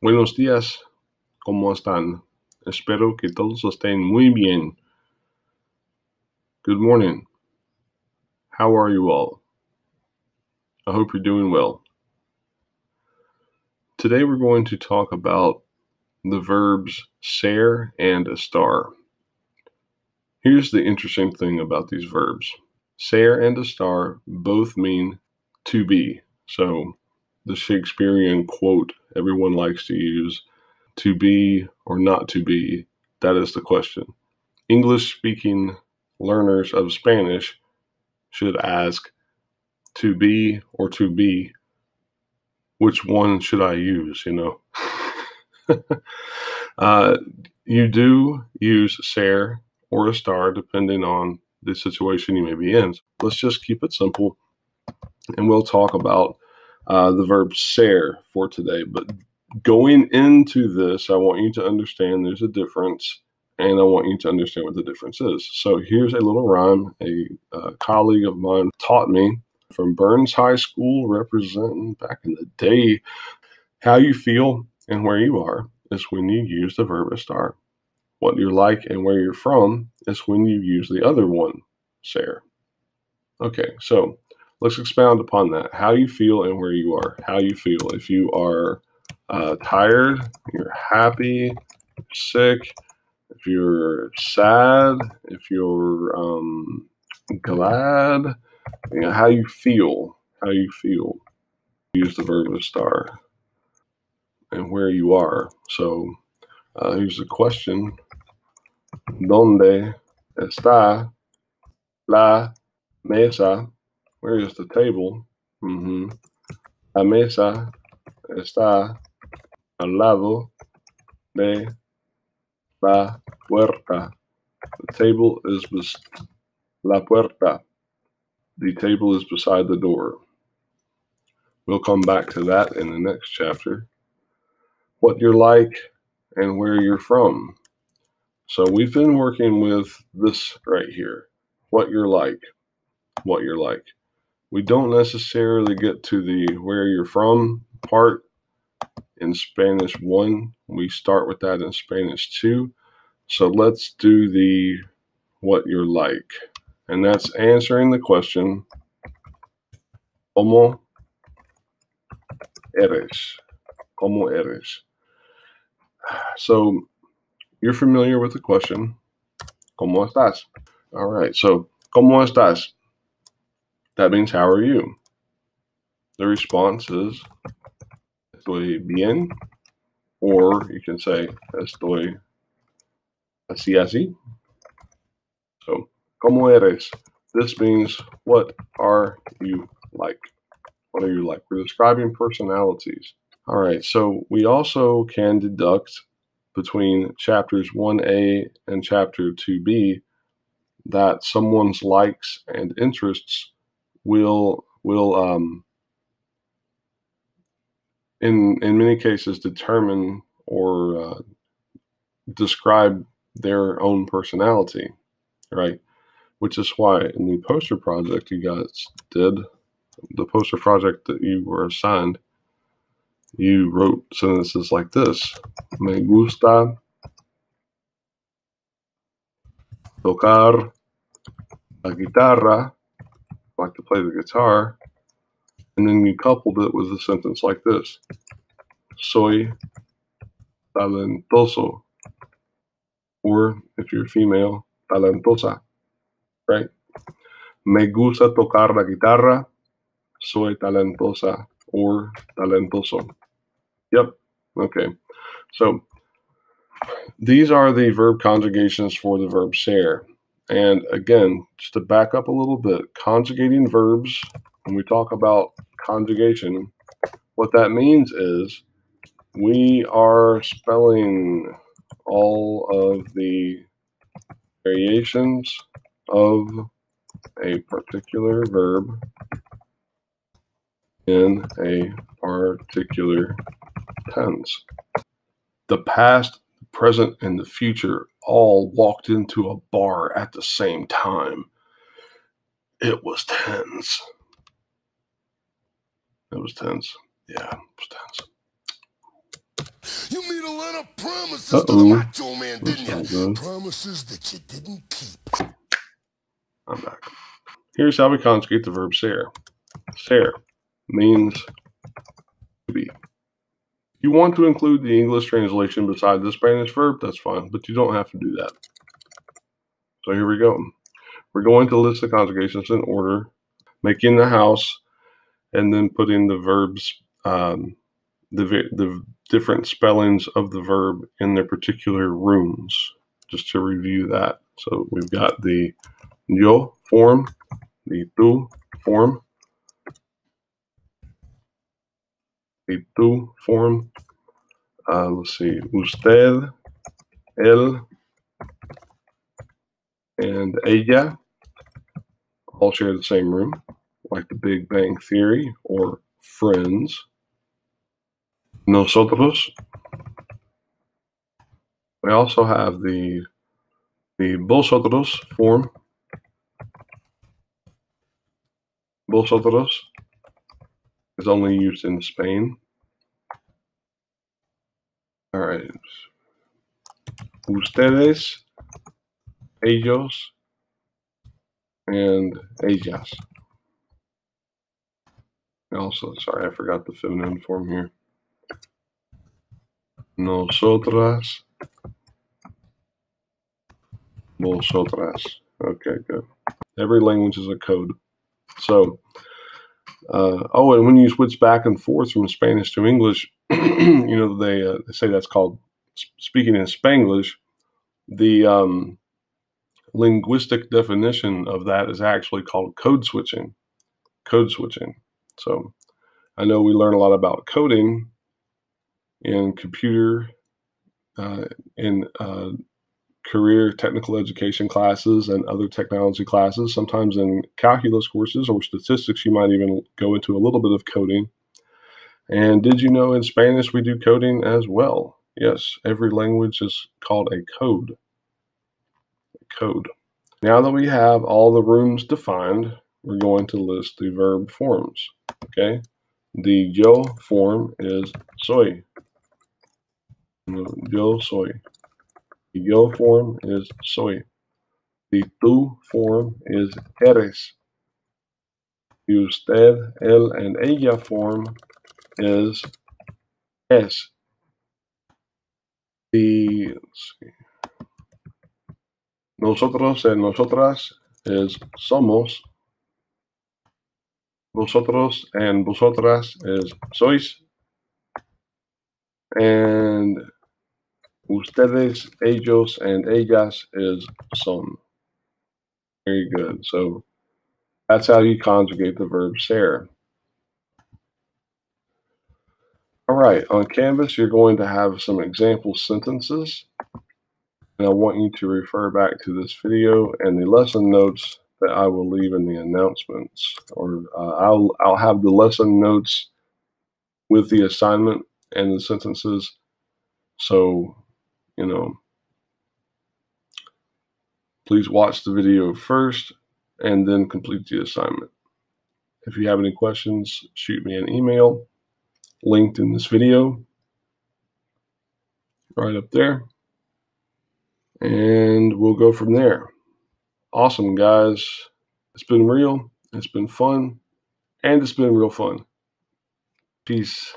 Buenos días, ¿cómo están? Espero que todos estén muy bien. Good morning. How are you all? I hope you're doing well. Today we're going to talk about the verbs ser and estar. Here's the interesting thing about these verbs ser and estar both mean to be. So the Shakespearean quote everyone likes to use to be or not to be, that is the question. English speaking learners of Spanish should ask to be or to be, which one should I use, you know? uh, you do use ser or estar depending on the situation you may be in. Let's just keep it simple and we'll talk about uh, the verb ser for today. But going into this, I want you to understand there's a difference, and I want you to understand what the difference is. So here's a little rhyme a, a colleague of mine taught me from Burns High School, representing back in the day. How you feel and where you are is when you use the verb estar. What you're like and where you're from is when you use the other one, ser. Okay, so let's expound upon that. How you feel and where you are. How you feel. If you are uh, tired, you're happy, sick, if you're sad, if you're um, glad, you know, how you feel. How you feel. Use the verb estar and where you are. So uh, here's the question. ¿Dónde está la mesa? Where is the table? Mm-hmm. La mesa está al lado de la puerta. The table is bes- la puerta. The table is beside the door. We'll come back to that in the next chapter. What you're like and where you're from. So we've been working with this right here. What you're like. What you're like we don't necessarily get to the where you're from part in Spanish 1. We start with that in Spanish 2. So let's do the what you're like. And that's answering the question ¿Cómo eres? ¿Cómo eres? So you're familiar with the question ¿Cómo estás? All right. So, ¿Cómo estás? That means, how are you? The response is, estoy bien, or you can say, estoy así, así. So, ¿cómo eres? This means, what are you like? What are you like? We're describing personalities. All right, so we also can deduct between chapters 1a and chapter 2b that someone's likes and interests will will um, in in many cases determine or uh, describe their own personality, right? Which is why in the poster project you guys did, the poster project that you were assigned, you wrote sentences like this: "Me gusta tocar la guitarra." Like to play the guitar. And then you coupled it with a sentence like this Soy talentoso. Or if you're female, talentosa. Right? Me gusta tocar la guitarra. Soy talentosa or talentoso. Yep. Okay. So these are the verb conjugations for the verb ser. And again, just to back up a little bit, conjugating verbs, when we talk about conjugation, what that means is we are spelling all of the variations of a particular verb in a particular tense. The past, present, and the future all walked into a bar at the same time. It was tense. It was tense. Yeah, it was tense. You made a lot of promises Uh to the oh. macho man, That's didn't you? good. Promises that you didn't keep. I'm back. Here's how we conjugate the verb ser. Ser means to be. You want to include the English translation beside the Spanish verb, that's fine, but you don't have to do that. So here we go. We're going to list the conjugations in order, making the house, and then putting the verbs, um, the the different spellings of the verb in their particular rooms. Just to review that. So we've got the yo form, the tú form, the tú form. Uh, let's see, usted, él, and ella all share the same room, like the Big Bang Theory or Friends. Nosotros. We also have the the vosotros form. Vosotros is only used in Spain. All right. Ustedes, ellos, and ellas. Also, sorry, I forgot the feminine form here. Nosotras, vosotras. Okay, good. Every language is a code. So, uh, oh, and when you switch back and forth from Spanish to English, you know they, uh, they say that's called speaking in Spanglish. The um, linguistic definition of that is actually called code switching. Code switching. So, I know we learn a lot about coding in computer, uh, in uh, career technical education classes and other technology classes. Sometimes in calculus courses or statistics, you might even go into a little bit of coding. And did you know in Spanish we do coding as well? Yes, every language is called a code. Code. Now that we have all the rooms defined, we're going to list the verb forms. Okay. The yo form is soy. Yo soy. The yo form is soy. The tú form is eres. The usted, él, and ella form is es. The nosotros and nosotras is somos. Vosotros and vosotras is sois. And ustedes, ellos, and ellas is son. Very good. So that's how you conjugate the verb ser. All right, on Canvas, you're going to have some example sentences. And I want you to refer back to this video and the lesson notes that I will leave in the announcements. Or uh, I'll, I'll have the lesson notes with the assignment and the sentences. So, you know, please watch the video first and then complete the assignment. If you have any questions, shoot me an email linked in this video right up there. And we'll go from there. Awesome, guys. It's been real, it's been fun, and it's been real fun. Peace.